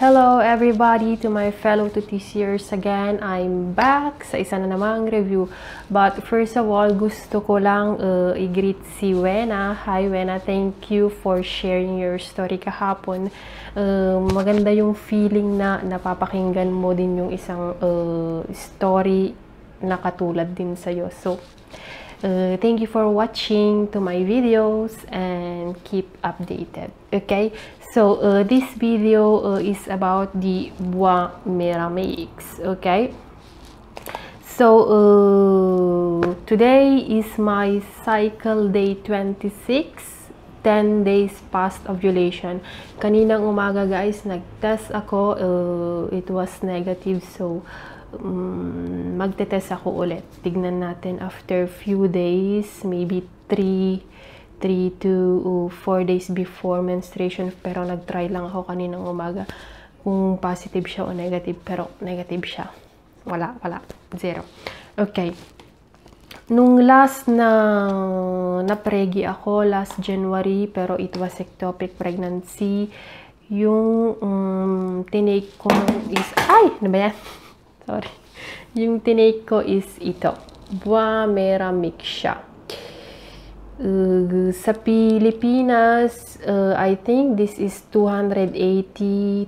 Hello everybody to my fellow tutisiers again. I'm back sa isa na namang review. But first of all, gusto ko lang uh, i-greet si Wena. Hi Wena, thank you for sharing your story kahapon. Uh, maganda yung feeling na napapakinggan mo din yung isang uh, story na katulad din sa'yo. So, uh, thank you for watching to my videos and keep updated. Okay? So, uh, this video uh, is about the Bois Meramix, okay? So, uh, today is my cycle day 26, 10 days past ovulation. Kaninang umaga guys, nag-test ako, uh, it was negative, so um, magte-test ako ulit. Tignan natin after few days, maybe 3 3 to 4 days before menstruation pero nag-try lang ako kaninang umaga kung positive siya o negative pero negative siya. Wala, wala. Zero. Okay. Nung last na napregi ako last January pero it was ectopic pregnancy yung um, tinake ko is ay, ano ba yan? Sorry. Yung tinake ko is ito. Buamera Mixia Uh, sa Pilipinas, uh, I think this is 280,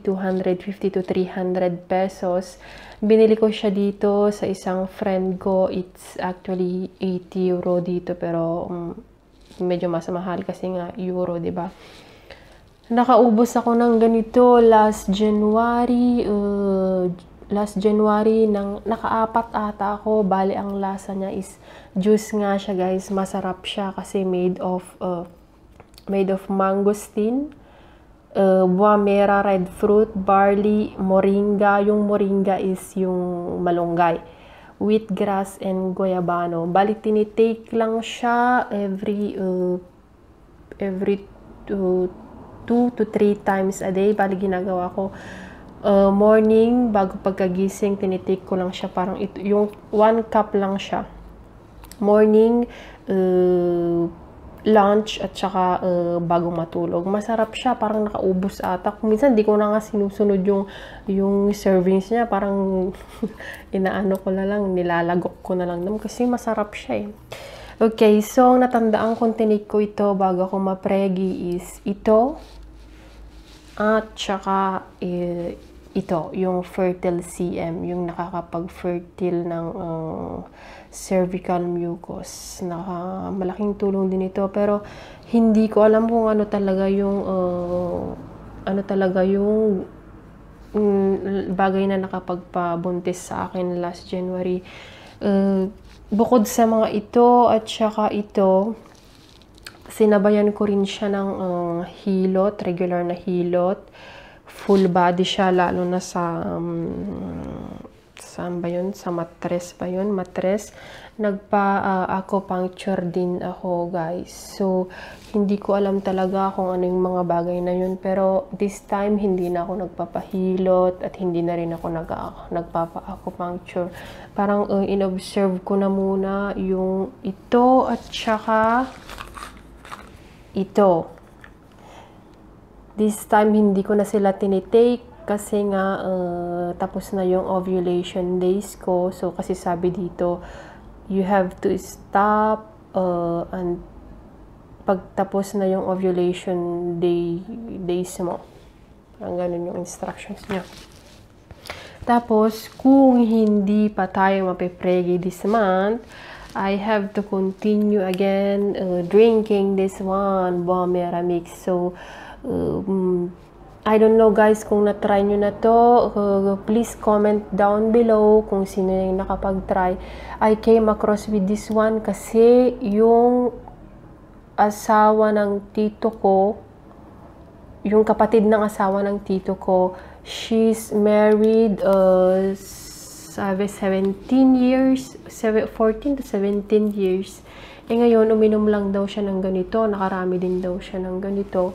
250 to 300 pesos. Binili ko siya dito sa isang friend ko. It's actually 80 euro dito pero um, medyo mas mahal kasi nga euro, 'di ba? Nakaubos ako ng ganito last January, uh, last January, nang nakaapat ata ako. Bali, ang lasa niya is juice nga siya, guys. Masarap siya kasi made of, uh, made of mangosteen, uh, buamera, red fruit, barley, moringa. Yung moringa is yung malunggay. Wheatgrass and goyabano. Bali, tinitake lang siya every, uh, every two to three times a day. Bali, ginagawa ko uh, morning, bago pagkagising, tinitake ko lang siya. Parang ito, yung one cup lang siya. Morning, uh, lunch, at saka uh, bago matulog. Masarap siya, parang nakaubos ata. Minsan, di ko na nga sinusunod yung, yung servings niya. Parang inaano ko na lang, nilalagok ko na lang. Kasi masarap siya eh. Okay, so natandaan kong tinake ko ito bago ako mapregi is ito. At saka, eh, ito, yung fertile CM, yung nakakapag-fertile ng uh, cervical mucus. Naka, malaking tulong din ito. Pero, hindi ko alam kung ano talaga yung, uh, ano talaga yung um, bagay na nakapagpabuntis sa akin last January. Uh, bukod sa mga ito at saka ito, sinabayan ko rin siya ng uh, hilot, regular na hilot full body siya lalo na sa um, saan ba yun? Sa matres ba yun? Matres. Nagpa-acupuncture uh, din ako, guys. So, hindi ko alam talaga kung ano yung mga bagay na yun. Pero, this time, hindi na ako nagpapahilot at hindi na rin ako nag nagpapa-acupuncture. Parang uh, in-observe ko na muna yung ito at saka ito. This time, hindi ko na sila tinitake kasi nga uh, tapos na yung ovulation days ko. So, kasi sabi dito, you have to stop uh, and pagtapos na yung ovulation day, days mo. Parang ganun yung instructions niya. Tapos, kung hindi pa tayo mapipregi this month, I have to continue again uh, drinking this one, Bomera Mix. So, Um, I don't know guys kung na-try nyo na to. Uh, please comment down below kung sino yung nakapag-try. I came across with this one kasi yung asawa ng tito ko, yung kapatid ng asawa ng tito ko, she's married uh, 17 years, 14 to 17 years. Eh ngayon, uminom lang daw siya ng ganito, nakarami din daw siya ng ganito.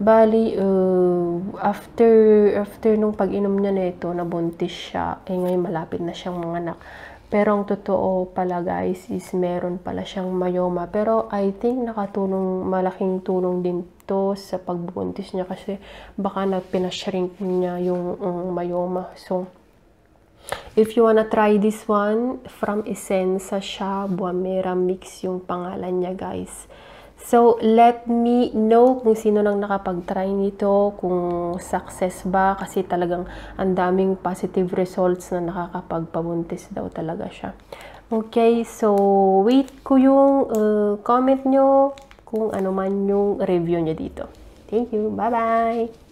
Bali, uh, after, after nung pag-inom niya na ito, nabuntis siya. Eh ngayon malapit na siyang mga anak. Pero ang totoo pala guys is meron pala siyang mayoma. Pero I think nakatulong, malaking tulong din to sa pagbubuntis niya kasi baka na pinashrink niya yung um, myoma. So, if you wanna try this one, from Essenza siya, Buamera Mix yung pangalan niya guys. So, let me know kung sino nang nakapag-try nito, kung success ba, kasi talagang ang daming positive results na nakakapagpabuntis daw talaga siya. Okay, so wait ko yung uh, comment nyo kung ano man yung review niya dito. Thank you. Bye-bye!